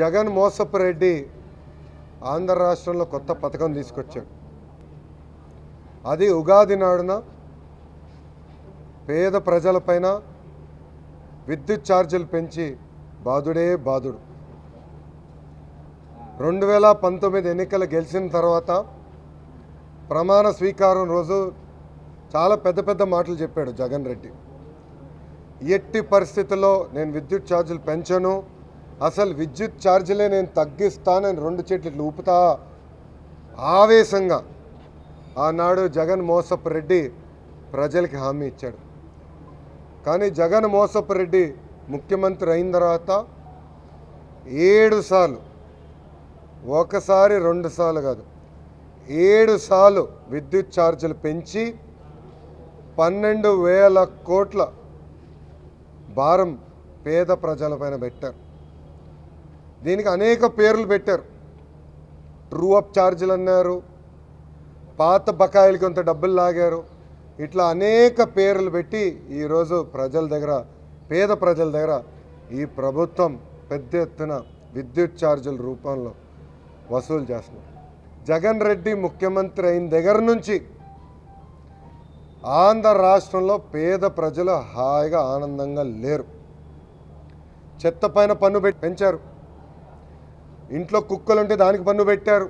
జగన్ మోసపు రెడ్డి ఆంధ్ర రాష్ట్రంలో కొత్త పథకం తీసుకొచ్చాడు. అది ఉగాది నాడున పేద ప్రజలపైన విద్యుత్ ఛార్జీలు పెంచి బాధుడే బాధుడు. రెండు వేల పంతొమ్మిది ఎన్నికలు గెలిచిన తర్వాత ప్రమాణ స్వీకారం రోజు చాలా పెద్ద పెద్ద మాటలు చెప్పాడు జగన్ రెడ్డి. ఎట్టి పరిస్థితుల్లో నేను విద్యుత్ ఛార్జీలు పెంచను అసలు విద్యుత్ ఛార్జీలే నేను తగ్గిస్తానని రెండు చెట్లు ఇట్లా ఊపుతా ఆవేశంగా ఆనాడు జగన్ మోసపు రెడ్డి ప్రజలకి హామీ ఇచ్చాడు. కానీ జగన్ మోసపు రెడ్డి ముఖ్యమంత్రి అయిన తర్వాత ఏడు సార్లు ఒకసారి రెండు సార్లు కాదు ఏడు సార్లు విద్యుత్ ఛార్జీలు పెంచి పన్నెండు వేల కోట్ల భారం పేద ప్రజలపైన పెట్టారు. దీనికి అనేక పేర్లు పెట్టారు. ట్రూ అప్ ఛార్జీలు అన్నారు పాత బకాయిలు కొంత డబ్బులు లాగారు. ఇట్లా అనేక పేర్లు పెట్టి ఈరోజు ప్రజల దగ్గర పేద ప్రజల దగ్గర ఈ ప్రభుత్వం పెద్ద ఎత్తున విద్యుత్ ఛార్జీల రూపంలో వసూలు చేస్తున్నారు. జగన్ రెడ్డి ముఖ్యమంత్రి అయిన దగ్గర నుంచి ఆంధ్ర రాష్ట్రంలో పేద ప్రజలు హాయిగా ఆనందంగా లేరు. చెత్త పైన పన్ను పెట్టి పెంచారు. ఇంట్లో కుక్కలు ఉంటే దానికి పన్ను పెట్టారు.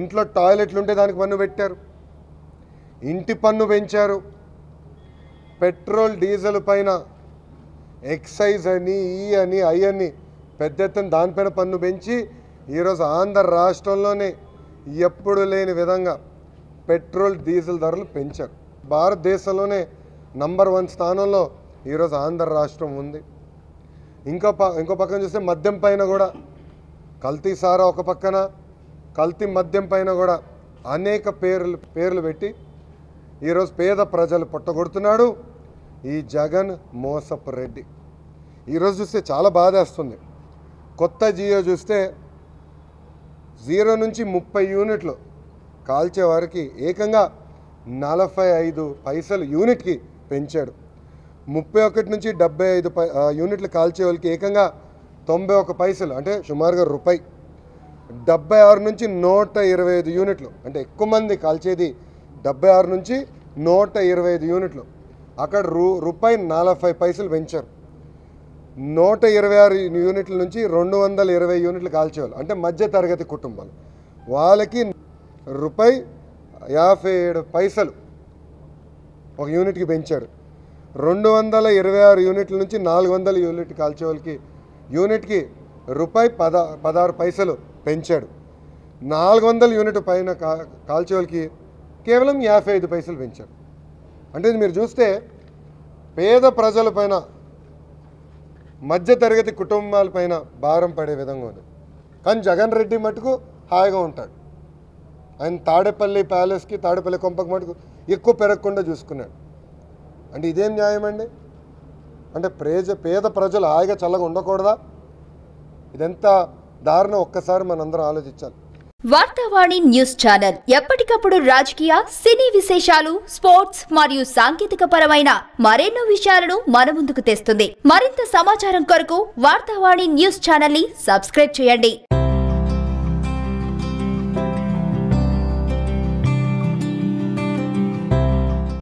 ఇంట్లో టాయిలెట్లు ఉంటే దానికి పన్ను పెట్టారు. ఇంటి పన్ను పెంచారు. పెట్రోల్ డీజిల్ పైన ఎక్సైజ్ అని ఈ అని ఐ అని పెద్ద ఎత్తున దానిపైన పన్ను పెంచి ఈరోజు ఆంధ్ర రాష్ట్రంలోనే ఎప్పుడు లేని విధంగా పెట్రోల్ డీజిల్ ధరలు పెంచారు. భారతదేశంలోనే నంబర్ వన్ స్థానంలో ఈరోజు ఆంధ్ర రాష్ట్రం ఉంది. ఇంకో ప ఇంకో పక్కన చూస్తే మద్యం పైన కూడా కల్తీ సారా ఒక పక్కన కల్తీ మద్యం పైన కూడా అనేక పేర్లు పేర్లు పెట్టి ఈరోజు పేద ప్రజలు పుట్టగొడుతున్నాడు ఈ జగన్ మోసపు రెడ్డి. ఈరోజు చూస్తే చాలా బాధేస్తుంది. కొత్త జియో చూస్తే జీరో నుంచి ముప్పై యూనిట్లు కాల్చే వారికి ఏకంగా నలభై ఐదు పైసలు యూనిట్కి పెంచాడు. ముప్పై ఒకటి నుంచి డెబ్బై ఐదు యూనిట్లు కాల్చే వాళ్ళకి ఏకంగా తొంభై ఒక పైసలు అంటే సుమారుగా రూపాయి. డెబ్బై ఆరు నుంచి నూట ఇరవై ఐదు యూనిట్లు. అంటే ఎక్కువ మంది కాల్చేది డెబ్బై ఆరు నుంచి నూట ఇరవై ఐదు యూనిట్లు. అక్కడ రూ రూపాయి నలభై పైసలు పెంచారు. నూట ఇరవై ఆరు యూనిట్ల నుంచి రెండు వందల ఇరవై యూనిట్లు కాల్చేవాళ్ళు. అంటే మధ్య తరగతి కుటుంబాలు. వాళ్ళకి రూపాయి యాభై ఏడు పైసలు ఒక యూనిట్కి పెంచాడు రెండు వందల ఇరవై ఆరు యూనిట్ల నుంచి నాలుగు వందల యూనిట్ కాల్చే వాళ్ళకి యూనిట్కి రూపాయి పద పదహారు పైసలు పెంచాడు. నాలుగు వందల యూనిట్ పైన కా కాల్చే కేవలం యాభై ఐదు పైసలు పెంచాడు. అంటే ఇది మీరు చూస్తే పేద ప్రజల పైన మధ్య తరగతి కుటుంబాలపైన భారం పడే విధంగా ఉంది. కానీ జగన్ రెడ్డి మటుకు హాయిగా ఉంటాడు. ఆయన తాడేపల్లి ప్యాలెస్కి తాడేపల్లి కొంపకి మటుకు ఎక్కువ పెరగకుండా చూసుకున్నాడు. అంటే ఇదేం న్యాయం అండి అంటే ప్రేజ పేద ప్రజలు హాయిగా చల్లగా ఉండకూడదా? ఇదెంత దారుణం? ఒక్కసారి మనందరం ఆలోచించాలి. వార్తావాణి న్యూస్ ఛానల్ ఎప్పటికప్పుడు రాజకీయ సినీ విశేషాలు స్పోర్ట్స్ మరియు సాంకేతిక పరమైన మరెన్నో విషయాలను మన ముందుకు తెస్తుంది. మరింత సమాచారం కొరకు వార్తావాణి న్యూస్ ఛానల్ని సబ్స్క్రైబ్ చేయండి.